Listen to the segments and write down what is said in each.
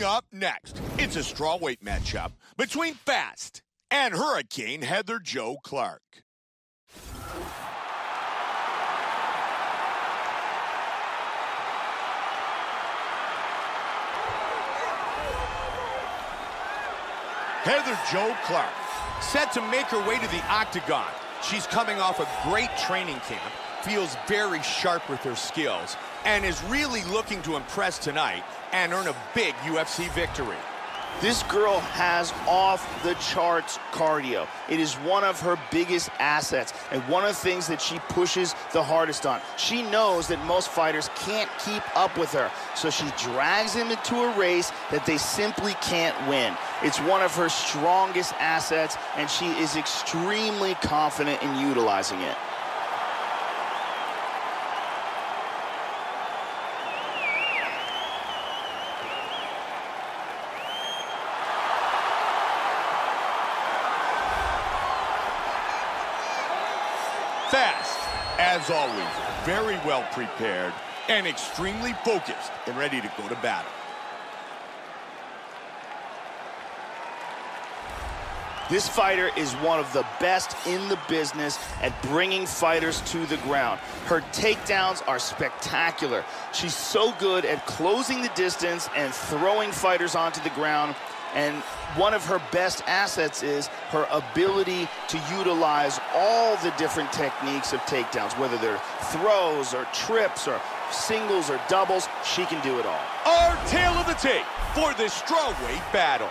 Coming up next, it's a strawweight matchup between Fast and Hurricane Heather Jo Clark. Heather Jo Clark, set to make her way to the octagon. She's coming off a great training camp, feels very sharp with her skills, and is really looking to impress tonight and earn a big UFC victory. This girl has off-the-charts cardio. It is one of her biggest assets and one of the things that she pushes the hardest on. She knows that most fighters can't keep up with her, so she drags them into a race that they simply can't win. It's one of her strongest assets, and she is extremely confident in utilizing it. Fast, as always, very well prepared and extremely focused and ready to go to battle. This fighter is one of the best in the business at bringing fighters to the ground. Her takedowns are spectacular. She's so good at closing the distance and throwing fighters onto the ground. And one of her best assets is her ability to utilize all the different techniques of takedowns, whether they're throws or trips or singles or doubles, she can do it all. Our tale of the tape for this strawweight battle.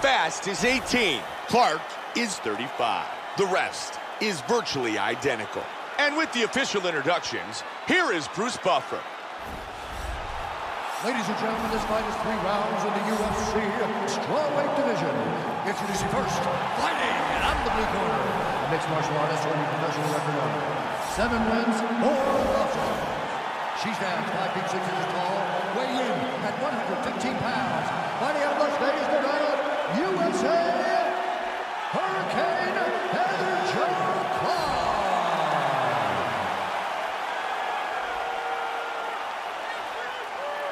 Fast is 18. Clark is 35. The rest is virtually identical. And with the official introductions, here is Bruce Buffer. Ladies and gentlemen, this fight is three rounds in the UFC strawweight division. Introducing first, fighting out of the blue corner, mixed martial artist holding professional record of seven wins, four losses. She stands five feet six inches tall, weighing in at 115 pounds. Fighting out of Las Vegas, Nevada, USA, Hurricane Heather Jo Clark.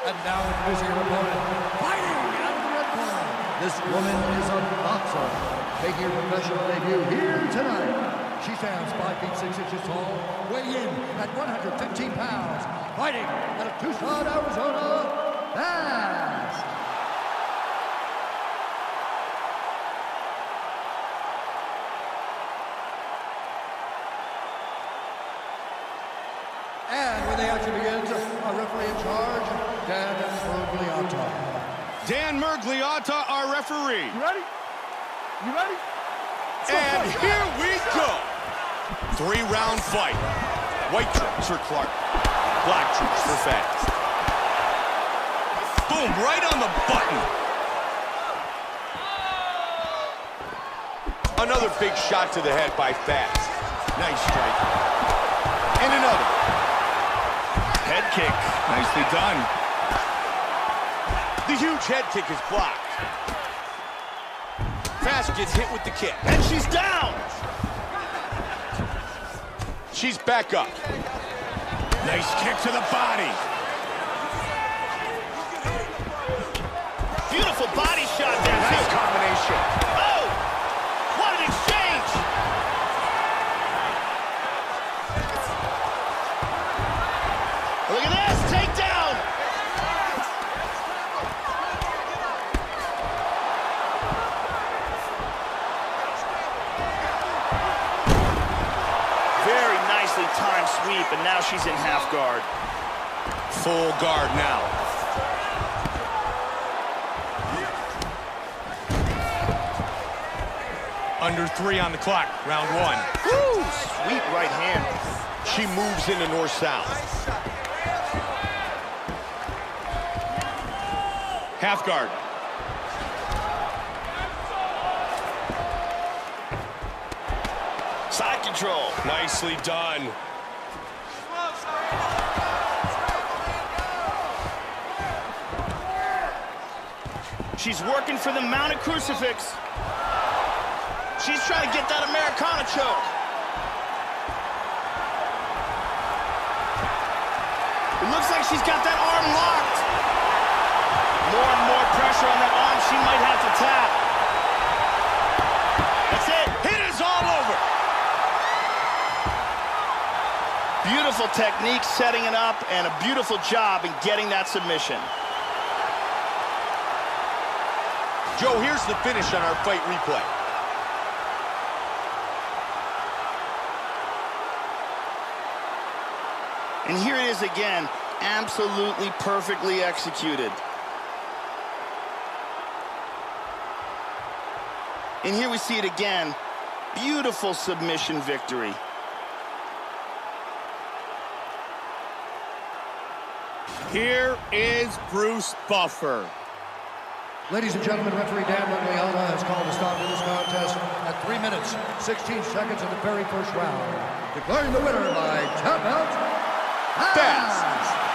And now introducing her opponent, fighting out of the red corner. This woman is a boxer, making her professional debut here tonight. She stands 5 feet 6 inches tall, weighing in at 115 pounds, fighting out of Tucson, Arizona, Fast. And when the action begins, our referee in charge, Dan Miragliotta. Dan Miragliotta, our referee. You ready? You ready? And here we go. Three-round fight. White trunks for Clark. Black trunks for Fast. Boom, right on the button. Another big shot to the head by Fast. Nice strike. And another. Head kick. Nicely done. The huge head kick is blocked. Fast gets hit with the kick. And she's down! She's back up. Nice kick to the body. Beautiful body shot there, Nice too. combination. Sweep, and now she's in half guard. Full guard now. Under three on the clock, round one. Woo! Sweet right hand. She moves into north-south. Half guard. Side control. Nicely done. She's working for the mounted crucifix. She's trying to get that Americana choke. It looks like she's got that arm locked. More and more pressure on that arm. She might have to tap. That's it. It is all over. Beautiful technique setting it up and a beautiful job in getting that submission. Joe, here's the finish on our fight replay. And here it is again, absolutely perfectly executed. And here we see it again. Beautiful submission victory. Here is Bruce Buffer. Ladies and gentlemen, referee Dan Miragliotta has called a stop to this contest at 3 minutes, 16 seconds of the very first round. Declaring the winner by tap out, Fast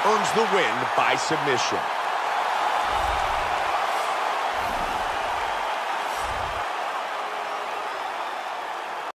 earns the win by submission.